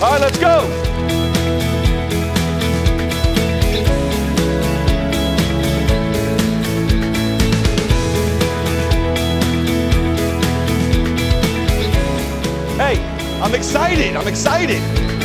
All right, let's go. Hey, I'm excited. I'm excited.